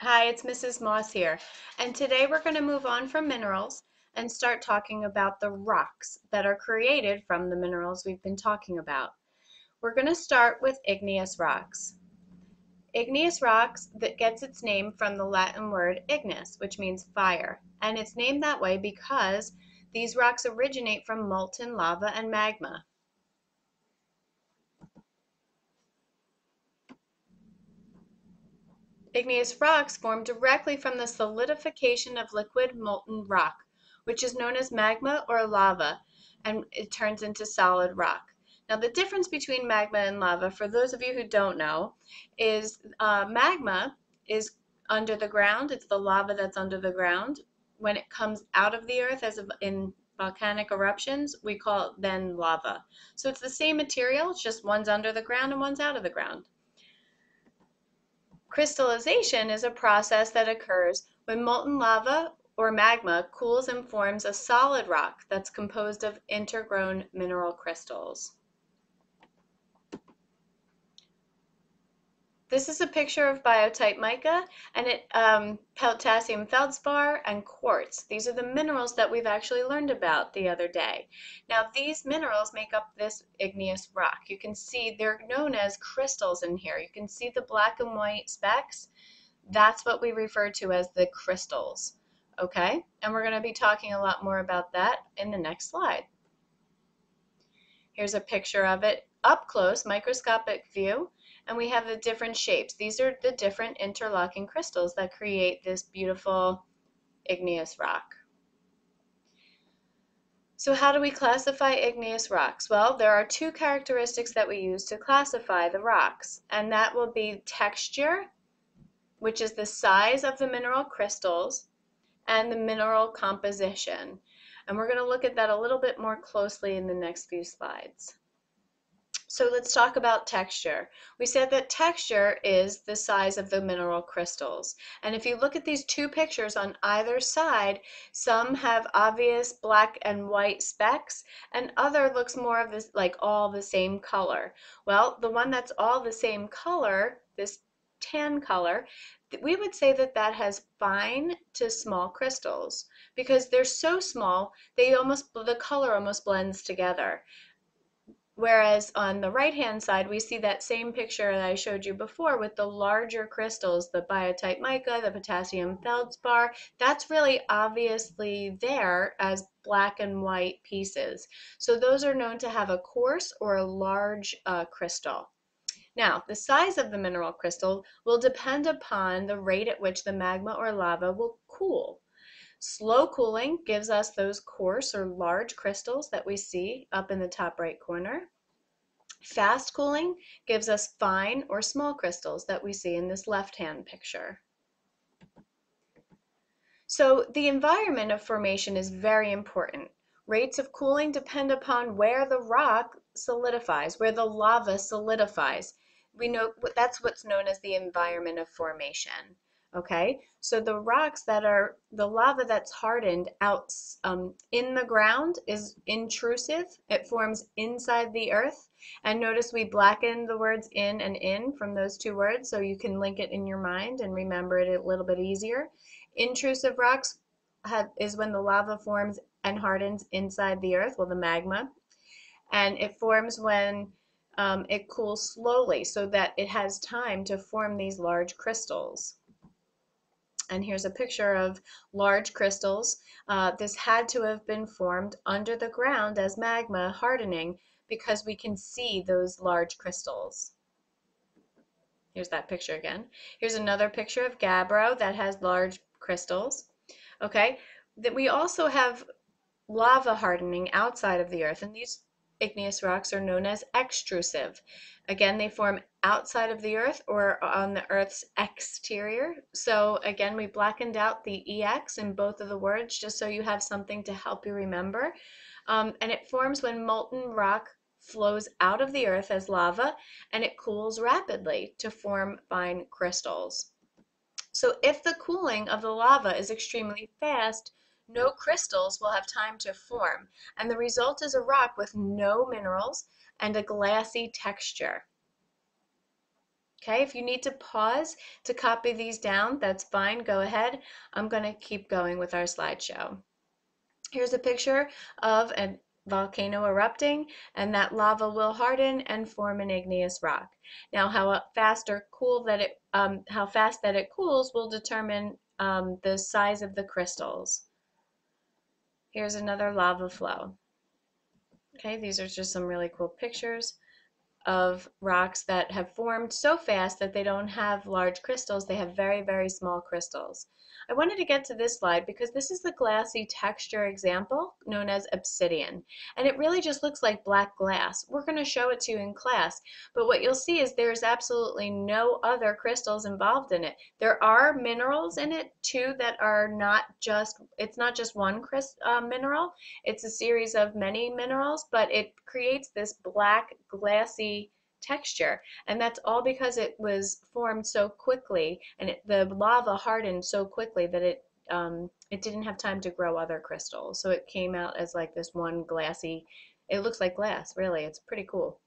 Hi, it's Mrs. Moss here, and today we're going to move on from minerals and start talking about the rocks that are created from the minerals we've been talking about. We're going to start with igneous rocks. Igneous rocks that gets its name from the Latin word ignis, which means fire, and it's named that way because these rocks originate from molten lava and magma. Igneous rocks form directly from the solidification of liquid molten rock, which is known as magma or lava, and it turns into solid rock. Now, the difference between magma and lava, for those of you who don't know, is uh, magma is under the ground. It's the lava that's under the ground. When it comes out of the earth, as in volcanic eruptions, we call it then lava. So it's the same material, it's just one's under the ground and one's out of the ground. Crystallization is a process that occurs when molten lava or magma cools and forms a solid rock that's composed of intergrown mineral crystals. This is a picture of biotite mica and it um, potassium feldspar and quartz. These are the minerals that we've actually learned about the other day. Now these minerals make up this igneous rock. You can see they're known as crystals in here. You can see the black and white specks. That's what we refer to as the crystals. Okay, and we're going to be talking a lot more about that in the next slide. Here's a picture of it up close, microscopic view and we have the different shapes. These are the different interlocking crystals that create this beautiful igneous rock. So how do we classify igneous rocks? Well, there are two characteristics that we use to classify the rocks, and that will be texture, which is the size of the mineral crystals, and the mineral composition. And we're going to look at that a little bit more closely in the next few slides. So let's talk about texture. We said that texture is the size of the mineral crystals. And if you look at these two pictures on either side, some have obvious black and white specks and other looks more of this like all the same color. Well, the one that's all the same color, this tan color, we would say that that has fine to small crystals because they're so small, they almost the color almost blends together. Whereas on the right-hand side, we see that same picture that I showed you before with the larger crystals, the biotite mica, the potassium feldspar. That's really obviously there as black and white pieces. So those are known to have a coarse or a large uh, crystal. Now, the size of the mineral crystal will depend upon the rate at which the magma or lava will cool. Slow cooling gives us those coarse or large crystals that we see up in the top right corner. Fast cooling gives us fine or small crystals that we see in this left-hand picture. So the environment of formation is very important. Rates of cooling depend upon where the rock solidifies, where the lava solidifies. We know that's what's known as the environment of formation. Okay, so the rocks that are, the lava that's hardened out um, in the ground is intrusive. It forms inside the earth. And notice we blacken the words in and in from those two words so you can link it in your mind and remember it a little bit easier. Intrusive rocks have, is when the lava forms and hardens inside the earth, well, the magma. And it forms when um, it cools slowly so that it has time to form these large crystals. And here's a picture of large crystals. Uh, this had to have been formed under the ground as magma hardening because we can see those large crystals. Here's that picture again. Here's another picture of gabbro that has large crystals. Okay, that we also have lava hardening outside of the earth, and these igneous rocks are known as extrusive. Again, they form outside of the earth or on the earth's exterior. So again, we blackened out the EX in both of the words just so you have something to help you remember. Um, and it forms when molten rock flows out of the earth as lava and it cools rapidly to form fine crystals. So if the cooling of the lava is extremely fast, no crystals will have time to form, and the result is a rock with no minerals and a glassy texture. Okay, if you need to pause to copy these down, that's fine, go ahead. I'm going to keep going with our slideshow. Here's a picture of a volcano erupting and that lava will harden and form an igneous rock. Now how fast or cool that it, um, how fast that it cools will determine um, the size of the crystals. Here's another lava flow. Okay, these are just some really cool pictures of rocks that have formed so fast that they don't have large crystals, they have very, very small crystals. I wanted to get to this slide because this is the glassy texture example known as obsidian. And it really just looks like black glass. We're going to show it to you in class, but what you'll see is there's absolutely no other crystals involved in it. There are minerals in it too that are not just, it's not just one uh, mineral, it's a series of many minerals, but it creates this black glassy texture. And that's all because it was formed so quickly and it, the lava hardened so quickly that it um, it didn't have time to grow other crystals. So it came out as like this one glassy, it looks like glass, really. It's pretty cool.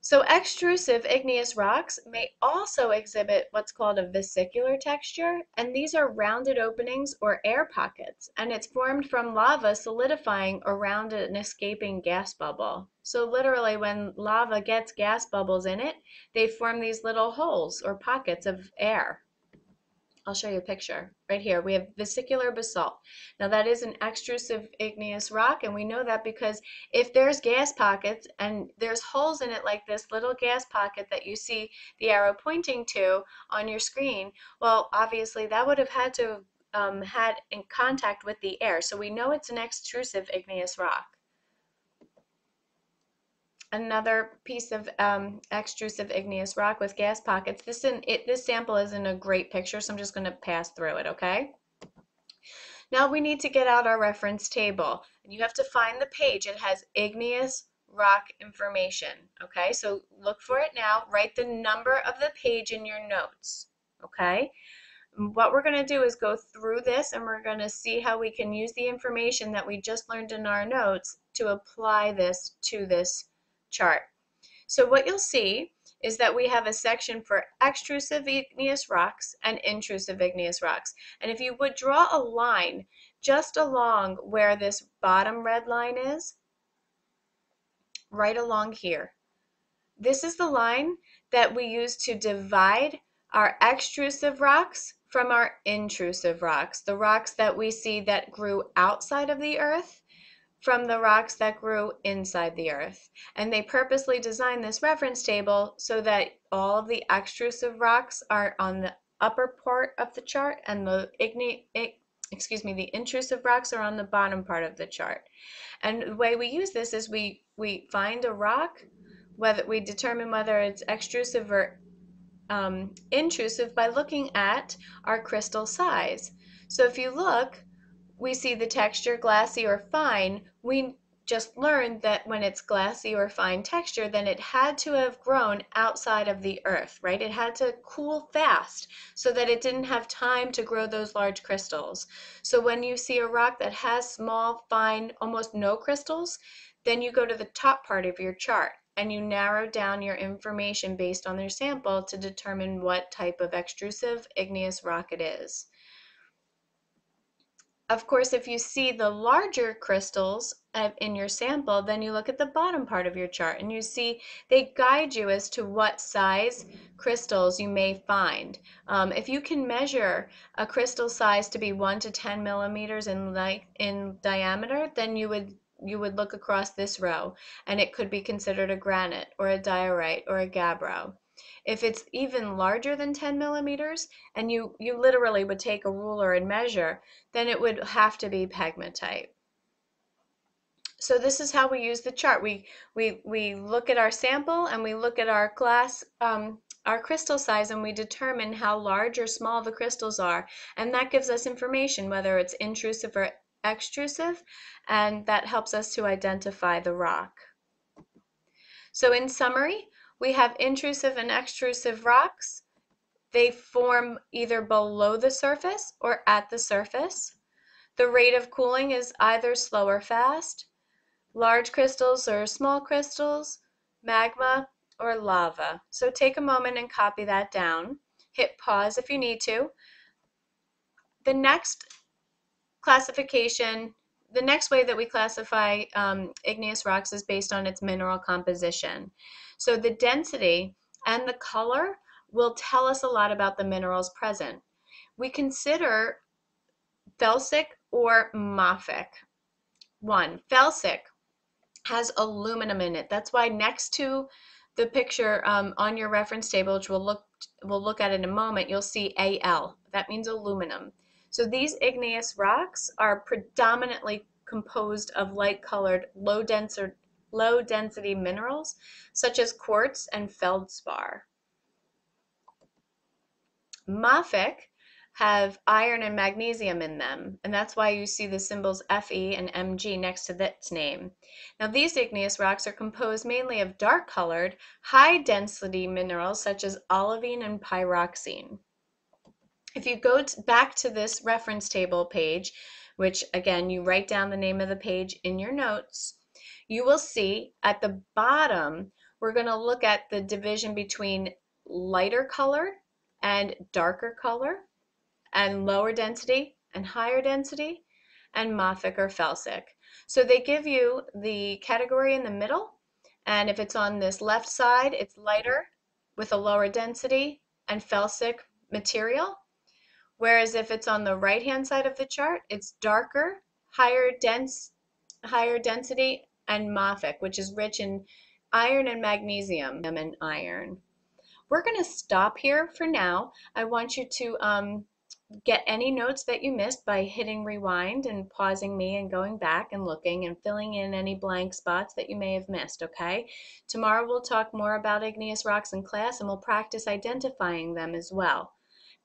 So extrusive igneous rocks may also exhibit what's called a vesicular texture, and these are rounded openings or air pockets, and it's formed from lava solidifying around an escaping gas bubble. So literally when lava gets gas bubbles in it, they form these little holes or pockets of air. I'll show you a picture. Right here, we have vesicular basalt. Now that is an extrusive igneous rock, and we know that because if there's gas pockets and there's holes in it like this little gas pocket that you see the arrow pointing to on your screen, well, obviously that would have had to um, had in contact with the air. So we know it's an extrusive igneous rock another piece of um, extrusive igneous rock with gas pockets. This, in, it, this sample isn't a great picture, so I'm just going to pass through it, okay? Now we need to get out our reference table. And you have to find the page. It has igneous rock information, okay? So look for it now. Write the number of the page in your notes, okay? What we're going to do is go through this and we're going to see how we can use the information that we just learned in our notes to apply this to this chart. So what you'll see is that we have a section for extrusive igneous rocks and intrusive igneous rocks. And if you would draw a line just along where this bottom red line is, right along here. This is the line that we use to divide our extrusive rocks from our intrusive rocks, the rocks that we see that grew outside of the earth from the rocks that grew inside the earth. And they purposely designed this reference table so that all of the extrusive rocks are on the upper part of the chart and the igneous excuse me, the intrusive rocks are on the bottom part of the chart. And the way we use this is we, we find a rock, whether we determine whether it's extrusive or um, intrusive by looking at our crystal size. So if you look, we see the texture glassy or fine, we just learned that when it's glassy or fine texture, then it had to have grown outside of the earth, right? It had to cool fast so that it didn't have time to grow those large crystals. So when you see a rock that has small, fine, almost no crystals, then you go to the top part of your chart and you narrow down your information based on their sample to determine what type of extrusive igneous rock it is. Of course, if you see the larger crystals in your sample, then you look at the bottom part of your chart and you see they guide you as to what size crystals you may find. Um, if you can measure a crystal size to be 1 to 10 millimeters in, length, in diameter, then you would you would look across this row and it could be considered a granite or a diorite or a gabbro. If it's even larger than 10 millimeters and you, you literally would take a ruler and measure, then it would have to be pegmatite. So this is how we use the chart. We, we, we look at our sample and we look at our glass, um, our crystal size and we determine how large or small the crystals are. And that gives us information whether it's intrusive or extrusive and that helps us to identify the rock. So in summary, we have intrusive and extrusive rocks. They form either below the surface or at the surface. The rate of cooling is either slow or fast. Large crystals or small crystals, magma, or lava. So take a moment and copy that down. Hit pause if you need to. The next classification, the next way that we classify um, igneous rocks is based on its mineral composition. So the density and the color will tell us a lot about the minerals present. We consider felsic or mafic. One, felsic has aluminum in it. That's why next to the picture um, on your reference table, which we'll look, we'll look at in a moment, you'll see Al. That means aluminum. So these igneous rocks are predominantly composed of light-colored, low, denser, low density minerals, such as quartz and feldspar. Mafic have iron and magnesium in them, and that's why you see the symbols Fe and Mg next to its name. Now these igneous rocks are composed mainly of dark-colored, high-density minerals such as olivine and pyroxene. If you go back to this reference table page, which again, you write down the name of the page in your notes, you will see at the bottom, we're going to look at the division between lighter color and darker color, and lower density and higher density, and mafic or felsic. So they give you the category in the middle, and if it's on this left side, it's lighter with a lower density and felsic material, Whereas if it's on the right-hand side of the chart, it's darker, higher dense, higher density, and mafic, which is rich in iron and magnesium and iron. We're going to stop here for now. I want you to um, get any notes that you missed by hitting rewind and pausing me and going back and looking and filling in any blank spots that you may have missed, okay? Tomorrow we'll talk more about igneous rocks in class and we'll practice identifying them as well.